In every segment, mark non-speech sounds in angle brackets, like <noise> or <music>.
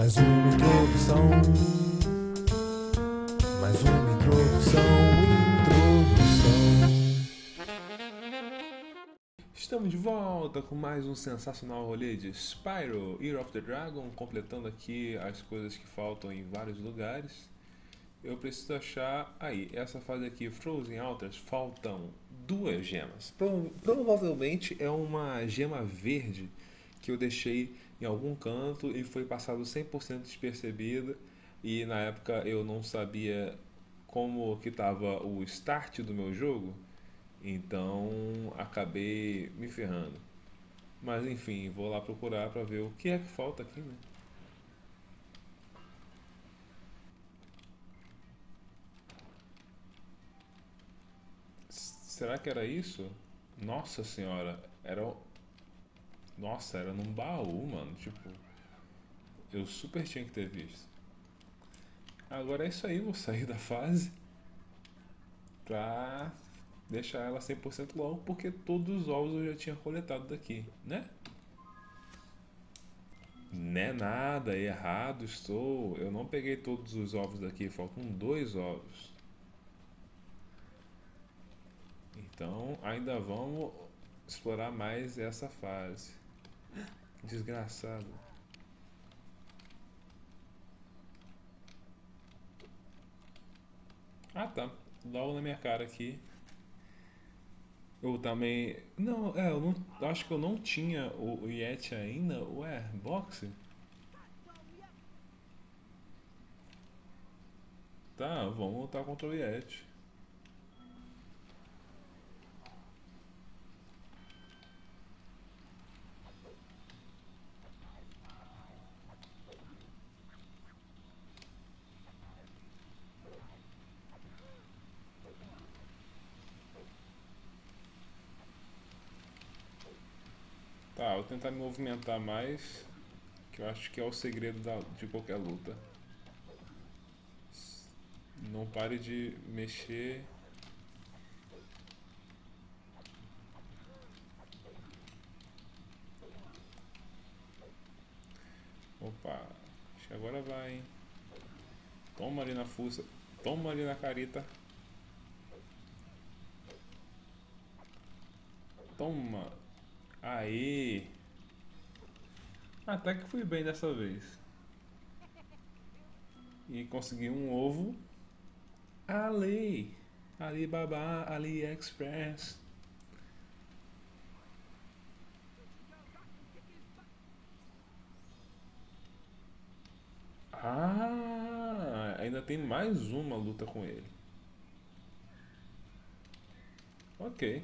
Mais uma introdução. Mais uma introdução. Introdução. Estamos de volta com mais um sensacional rolê de Spyro, Year of the Dragon, completando aqui as coisas que faltam em vários lugares. Eu preciso achar. Aí, essa fase aqui, Frozen Altars, faltam duas gemas. Pro- provavelmente é uma gema verde que eu deixei em algum canto e foi passado 100% despercebida. E na época eu não sabia como que estava o start do meu jogo, então acabei me ferrando. Mas enfim, vou lá procurar para ver o que é que falta aqui, né? Será que era isso? Nossa senhora, era. Nossa, era num baú, mano. Tipo, eu super tinha que ter visto. Agora é isso aí, vou sair da fase pra deixar ela 100% logo, porque todos os ovos eu já tinha coletado daqui, né? Né nada, errado estou. Eu não peguei todos os ovos daqui, faltam dois ovos. Então ainda vamos explorar mais essa fase. Desgraçado. Ah tá, logo na minha cara aqui. Eu também. Não, é, eu não. Acho que eu não tinha o, o Yeti ainda. Ué, boxe? Tá, vamos lutar contra o Yeti. Tá, vou tentar me movimentar mais, que eu acho que é o segredo da- de qualquer luta. Não pare de mexer. Opa, acho que agora vai, hein? Toma ali na fuça, toma ali na carita. Toma. Aí. Até que fui bem dessa vez. E consegui um ovo. Ali. Alibaba, AliExpress. Ah, ainda tem mais uma luta com ele. Ok.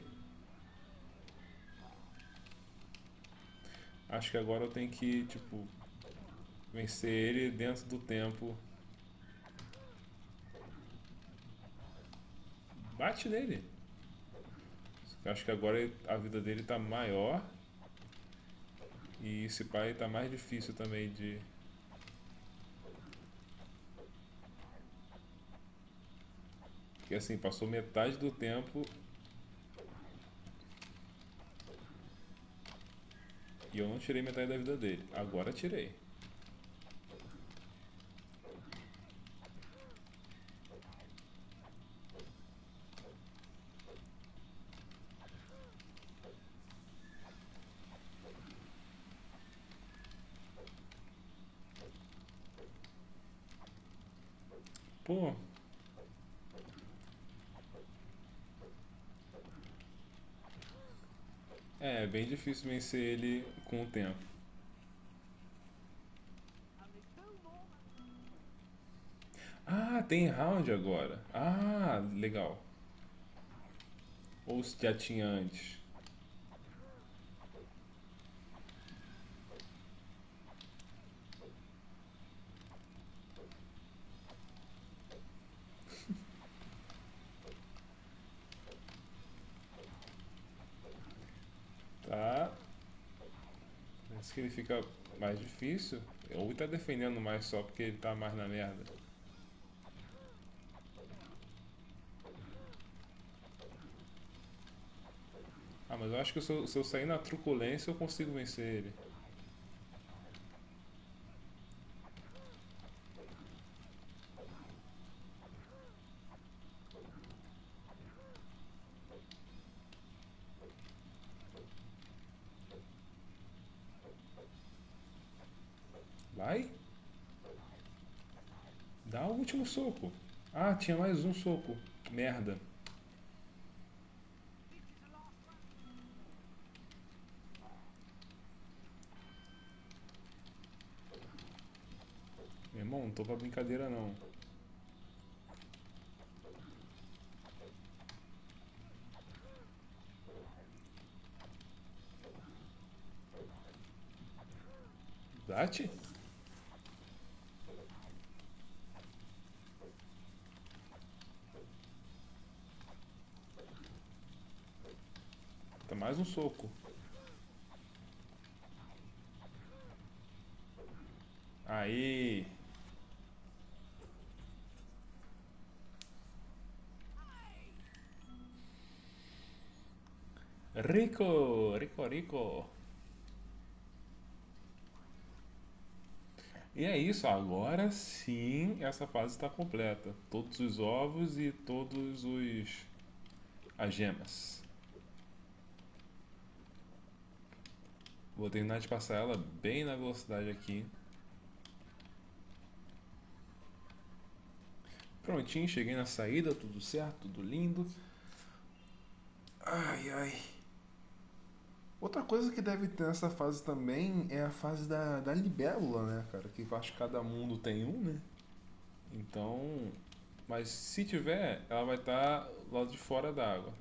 Acho que agora eu tenho que, tipo, vencer ele dentro do tempo. Bate nele. Acho que agora a vida dele tá maior. E esse pai tá mais difícil também de. Porque assim, passou metade do tempo e eu não tirei metade da vida dele. Agora tirei. Pô, é bem difícil vencer ele com o tempo. Ah, tem round agora. Ah, legal. Ou se já tinha antes. Tá. Parece que ele fica mais difícil. Ou tá defendendo mais só porque ele tá mais na merda. Ah, mas eu acho que se eu, se eu sair na truculência eu consigo vencer ele. Vai. Dá o último soco. Ah, tinha mais um soco. Merda. Meu irmão, não tô pra brincadeira não. Bate? Tá mais um soco. Aí. Rico, rico, rico. E é isso, agora sim essa fase está completa. Todos os ovos e todos os as gemas. Vou terminar de passar ela bem na velocidade aqui. Prontinho, cheguei na saída, tudo certo, tudo lindo. Ai, ai. Outra coisa que deve ter nessa fase também é a fase da, da libélula, né, cara? Que acho que cada mundo tem um, né? Então. Mas se tiver, ela vai estar lá de fora da água.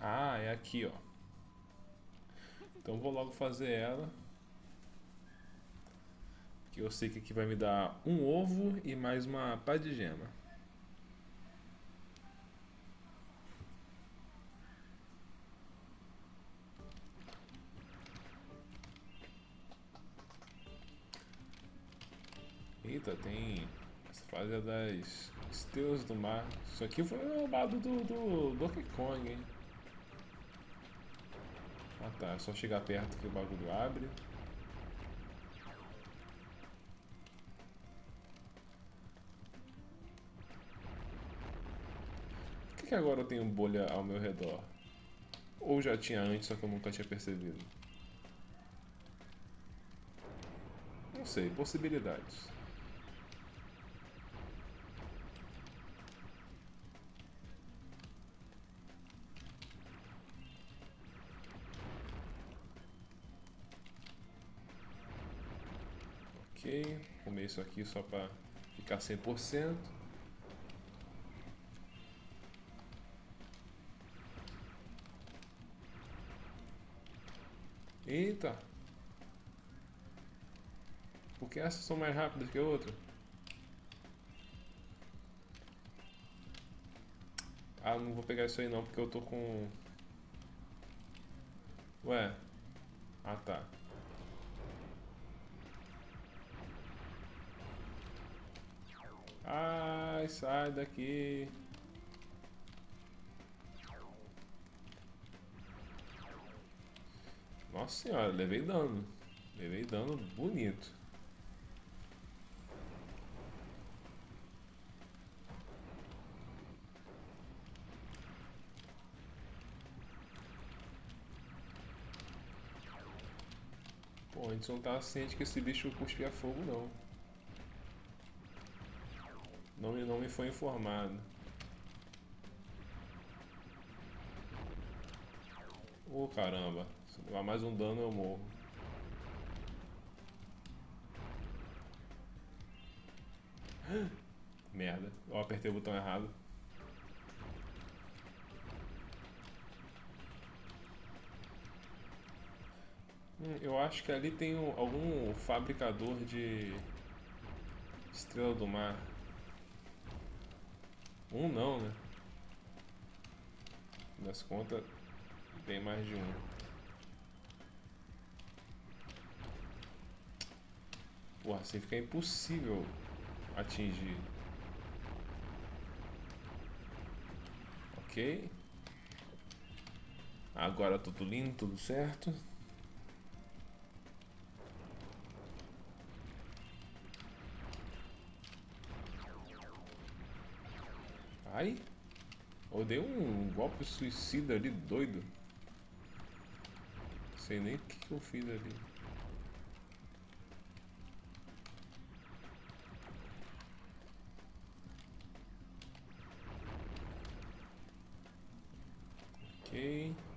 Ah, é aqui, ó. Então vou logo fazer ela. Que eu sei que aqui vai me dar um ovo e mais uma pá de gema. Eita, tem essa fase é das estrelas do mar. Isso aqui foi roubado do, do Donkey Kong, hein? Tá, é só chegar perto que o bagulho abre. Por que, que agora eu tenho bolha ao meu redor? Ou já tinha antes, só que eu nunca tinha percebido? Não sei, possibilidades. Ok, comer isso aqui só para ficar 100%. Eita! Porque essas são mais rápidas que a outra? Ah, não vou pegar isso aí não, porque eu tô com... Ué? Ah, tá. Ai, sai daqui. Nossa senhora, levei dano. Levei dano bonito. Pô, a gente não tá ciente que esse bicho cuspia fogo não. Foi informado. Ô oh, caramba, se levar mais um dano eu morro. <gasps> Merda, eu apertei o botão errado. Hum, eu acho que ali tem um, algum fabricador de estrela do mar. Um não, né? Das contas, tem mais de um. Porra, assim fica impossível atingir. Ok. Agora tudo lindo, tudo certo. Ai. Ô dei um golpe suicida ali, doido. Sei nem o que, que eu fiz ali. Ok.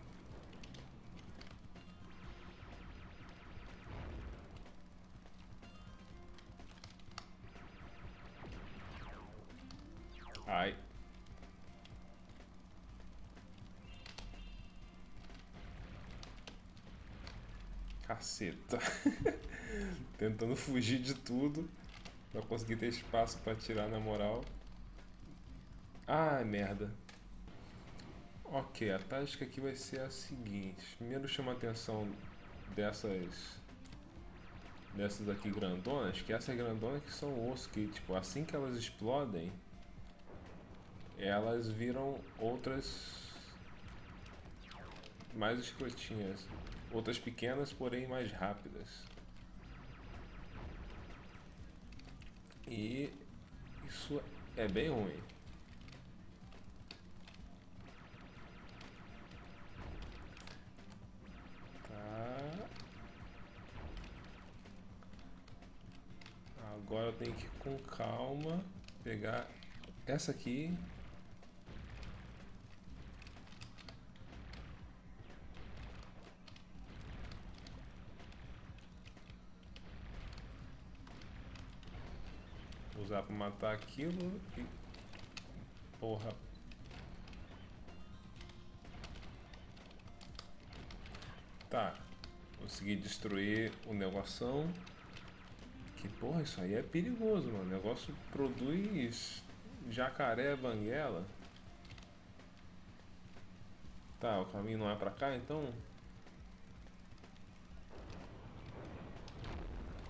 Caceta. <laughs> Tentando fugir de tudo. Pra conseguir ter espaço pra atirar na moral. Ah, merda. Ok, a tática aqui vai ser a seguinte. Primeiro chama a atenção dessas dessas aqui grandonas, que essas grandonas que são osso, que tipo, assim que elas explodem, elas viram outras mais escrotinhas. Outras pequenas, porém mais rápidas. E isso é bem ruim. Tá. Agora eu tenho que com calma pegar essa aqui usar pra matar aquilo e... Porra. Tá. Consegui destruir o negoção. Que porra, isso aí é perigoso, mano. O negócio produz jacaré banguela. Tá, o caminho não é pra cá, então...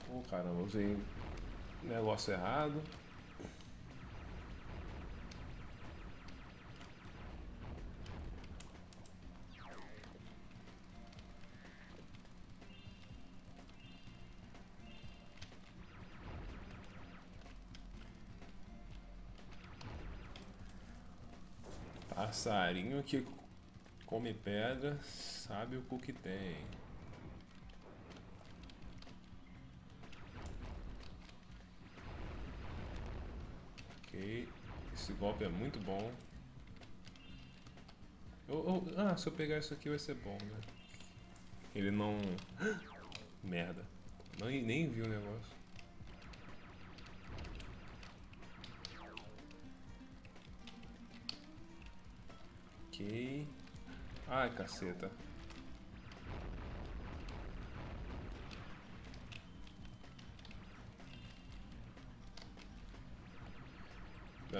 Pô, oh, caramba, usei negócio errado. Passarinho que come pedra sabe o que tem. Ok, esse golpe é muito bom. Oh, oh, ah, se eu pegar isso aqui vai ser bom, né? Ele não... <gasps> Merda. Não, nem viu o negócio. Ok. Ai, caceta.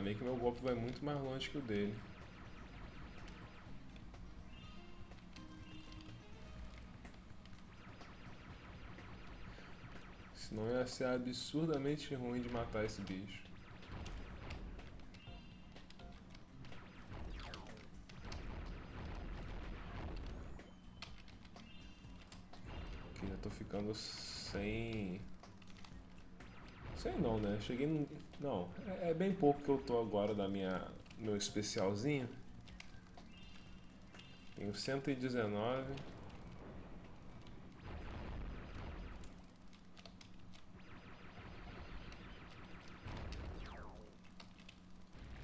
Bem que meu golpe vai muito mais longe que o dele. Senão ia ser absurdamente ruim de matar esse bicho. Aqui já tô ficando sem Sei não, né? Cheguei no... Não, é, é, bem pouco que eu tô agora da minha... Meu especialzinho. Tenho 119.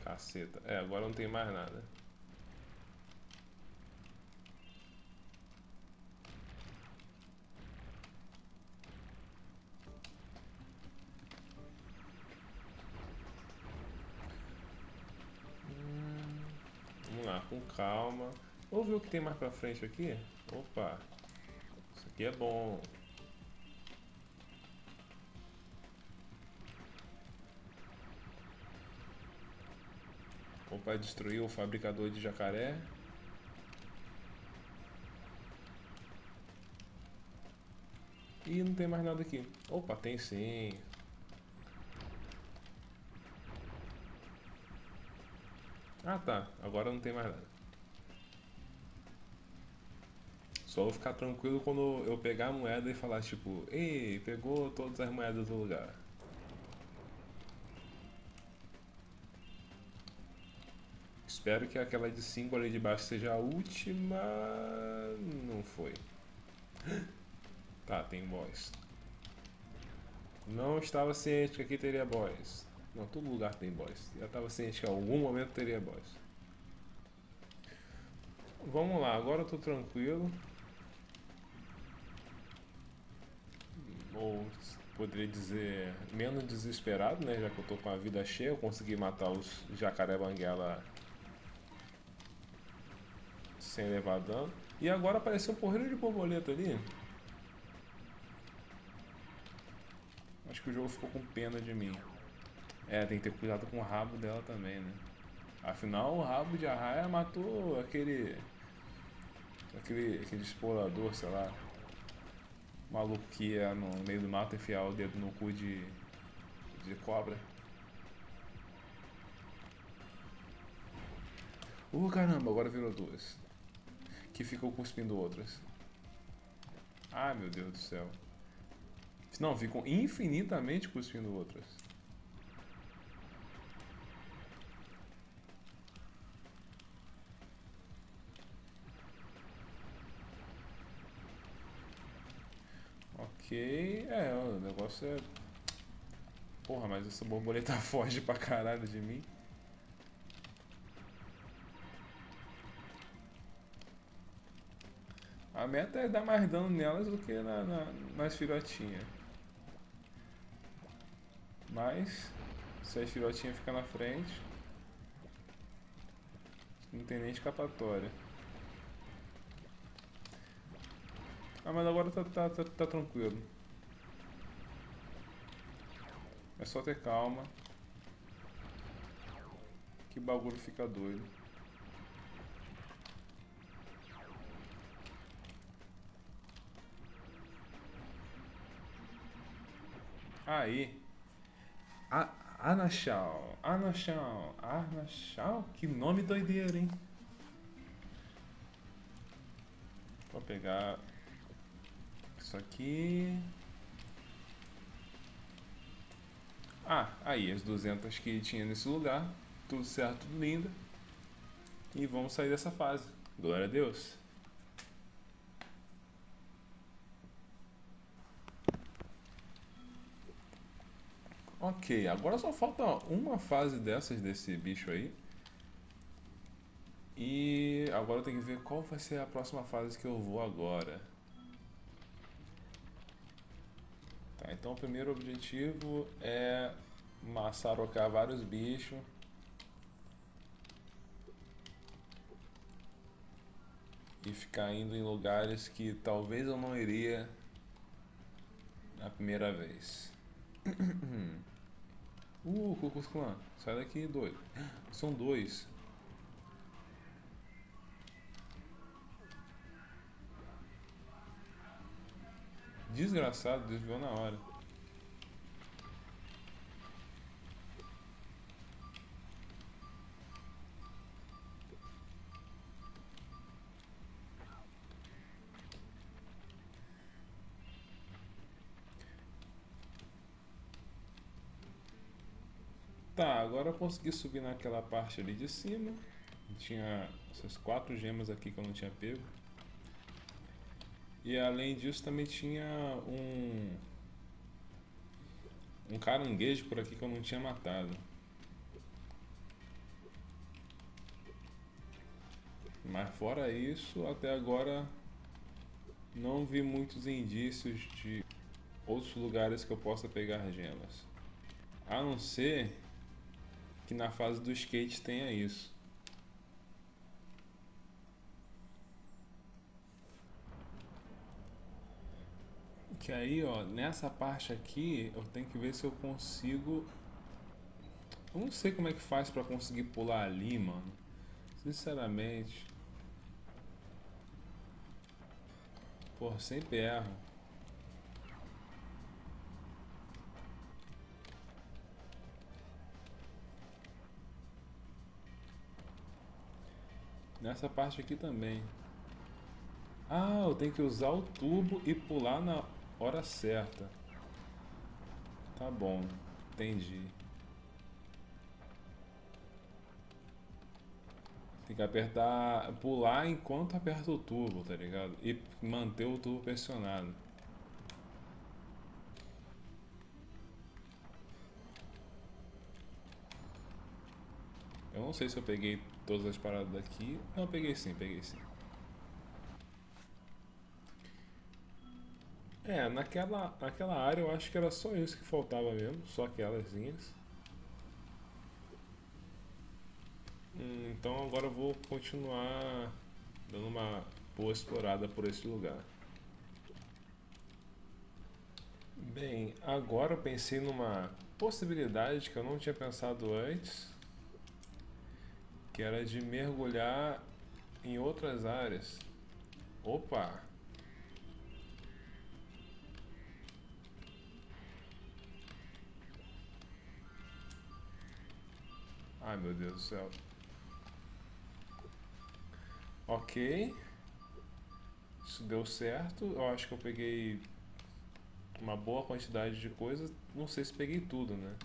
Caceta. É, agora não tem mais nada. Ver o que tem mais pra frente aqui? Opa, isso aqui é bom. Opa, destruir o fabricador de jacaré. E não tem mais nada aqui. Opa, tem sim. Ah tá, agora não tem mais nada. Só vou ficar tranquilo quando eu pegar a moeda e falar tipo, ei, pegou todas as moedas do lugar. Espero que aquela de 5 ali de baixo seja a última. Não foi. <gasps> Tá, tem boss. Não estava ciente que aqui teria boss. Não, todo lugar tem boss. Já estava ciente que em algum momento teria boss. Vamos lá, agora eu tô tranquilo. Ou poderia dizer menos desesperado, né? Já que eu tô com a vida cheia, eu consegui matar os jacaré banguela sem levar dano. E agora apareceu um porreiro de borboleta ali. Acho que o jogo ficou com pena de mim. É, tem que ter cuidado com o rabo dela também, né? Afinal, o rabo de arraia matou aquele. aquele, aquele explorador, sei lá. Maluco que ia no meio do mato enfiar o dedo no cu de. de cobra. Uh, caramba, agora virou duas. Que ficou cuspindo outras. Ai, meu Deus do céu. Não, ficam infinitamente cuspindo outras. Ok, é, o negócio é. Porra, mas essa borboleta <laughs> foge pra caralho de mim. A meta é dar mais dano nelas do que na, na, nas filhotinhas. Mas, se a filhotinha ficar na frente, não tem nem escapatória. Ah, mas agora tá, tá, tá, tá tranquilo. É só ter calma. Que bagulho fica doido. Aí. A Anachal. Anachal. Anachal? Que nome doideiro, hein? Vou pegar isso aqui. Ah, aí as 200 que tinha nesse lugar. Tudo certo, tudo lindo. E vamos sair dessa fase. Glória a Deus. Ok, agora só falta uma fase dessas desse bicho aí. E agora eu tenho que ver qual vai ser a próxima fase que eu vou agora. Então o primeiro objetivo é maçarocar vários bichos. E ficar indo em lugares que talvez eu não iria na primeira vez. <coughs> Uh, Cucus Clan, sai daqui, doido. São dois. Desgraçado, desviou na hora. Tá, agora eu consegui subir naquela parte ali de cima. Tinha essas quatro gemas aqui que eu não tinha pego. E além disso também tinha um um caranguejo por aqui que eu não tinha matado. Mas fora isso, até agora não vi muitos indícios de outros lugares que eu possa pegar gemas. A não ser que na fase do skate tenha isso. Que aí, ó, nessa parte aqui, eu tenho que ver se eu consigo... Eu não sei como é que faz pra conseguir pular ali, mano. Sinceramente. Porra, sempre erro. Nessa parte aqui também. Ah, eu tenho que usar o tubo e pular na hora certa. Tá bom, entendi. Tem que apertar, pular enquanto aperta o turbo, tá ligado? E manter o turbo pressionado. Eu não sei se eu peguei todas as paradas daqui. Não, peguei sim, peguei sim. É, naquela, naquela área eu acho que era só isso que faltava mesmo, só aquelas linhas. Hum, então agora eu vou continuar dando uma boa explorada por esse lugar. Bem, agora eu pensei numa possibilidade que eu não tinha pensado antes, que era de mergulhar em outras áreas. Opa! Ai meu Deus do céu. Ok. Isso deu certo. Eu acho que eu peguei uma boa quantidade de coisas. Não sei se peguei tudo, né?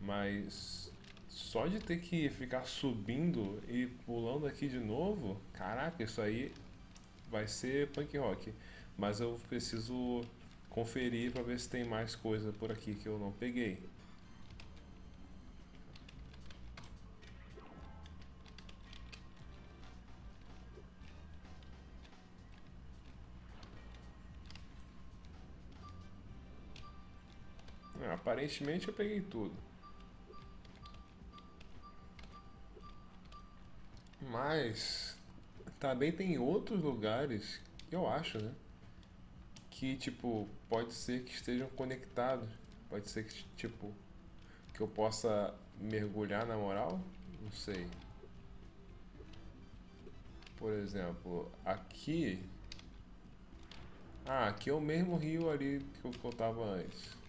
Mas só de ter que ficar subindo e pulando aqui de novo, caraca, isso aí vai ser punk rock. Mas eu preciso conferir para ver se tem mais coisa por aqui que eu não peguei. Aparentemente eu peguei tudo. Mas também tem outros lugares, eu acho, né? Que tipo, pode ser que estejam conectados. Pode ser que tipo que eu possa mergulhar na moral? Não sei. Por exemplo, aqui. Ah, aqui é o mesmo rio ali que eu, eu tava antes.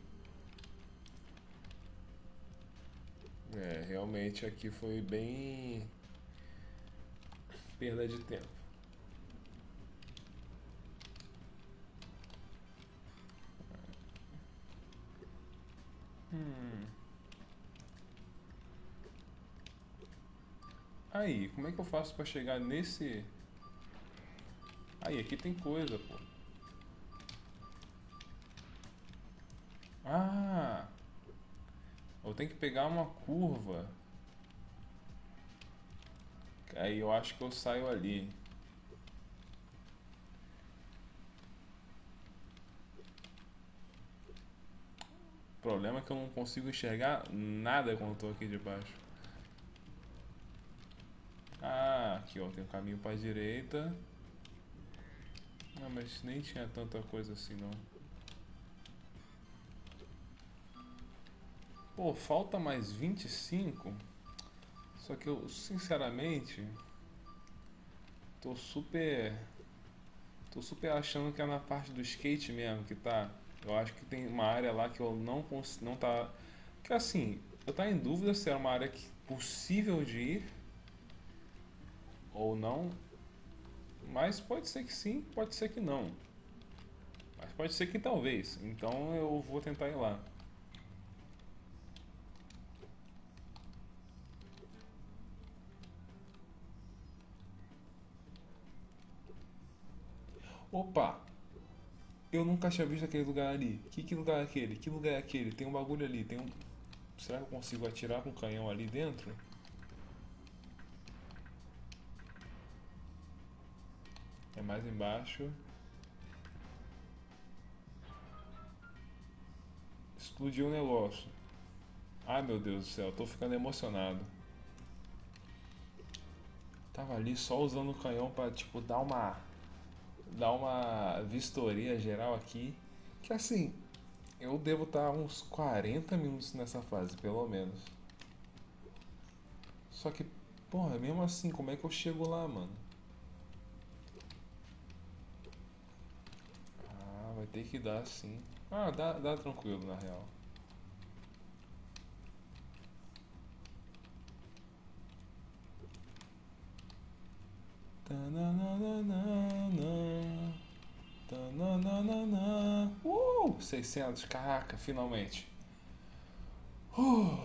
É, realmente aqui foi bem perda de tempo. Hum. Aí, como é que eu faço para chegar nesse? Aí, aqui tem coisa, pô. Ah! Eu tenho que pegar uma curva. Aí eu acho que eu saio ali. O problema é que eu não consigo enxergar nada quando estou aqui debaixo. Ah, aqui ó, tem um caminho para a direita. Não, mas nem tinha tanta coisa assim não. Pô, falta mais 25. Só que eu, sinceramente, tô super. Tô super achando que é na parte do skate mesmo que tá. Eu acho que tem uma área lá que eu não consigo. Não tá. Que assim, eu tá em dúvida se é uma área que, possível de ir ou não. Mas pode ser que sim, pode ser que não. Mas pode ser que talvez. Então eu vou tentar ir lá. Opa! Eu nunca tinha visto aquele lugar ali. Que, que lugar é aquele? Que lugar é aquele? Tem um bagulho ali. Tem um. Será que eu consigo atirar com o canhão ali dentro? É mais embaixo. Explodiu um negócio. Ai meu Deus do céu, tô ficando emocionado. Tava ali só usando o canhão pra tipo dar uma dar uma vistoria geral aqui. Que assim, eu devo estar uns 40 minutos nessa fase, pelo menos. Só que, porra, mesmo assim, como é que eu chego lá, mano? Ah, vai ter que dar sim. Ah, dá, dá tranquilo, na real. Uh, 600, caraca, finalmente. Uh,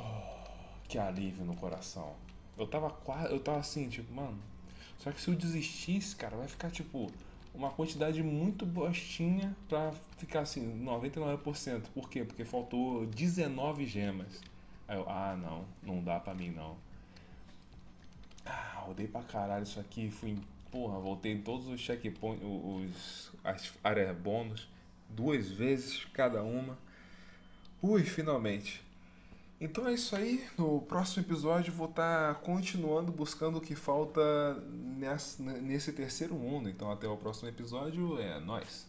que alívio no coração. Eu tava quase. Eu tava assim, tipo, mano. Só que se eu desistisse, cara, vai ficar tipo uma quantidade muito bostinha pra ficar assim, 99%. Por quê? Porque faltou 19 gemas. Aí eu, ah, não, não dá pra mim não. Ah, rodei pra caralho isso aqui, fui, porra, voltei em todos os checkpoints, os, as áreas bônus, duas vezes cada uma. Ui, finalmente. Então é isso aí. No próximo episódio vou estar continuando buscando o que falta nessa- nesse terceiro mundo. Então até o próximo episódio. É nóis.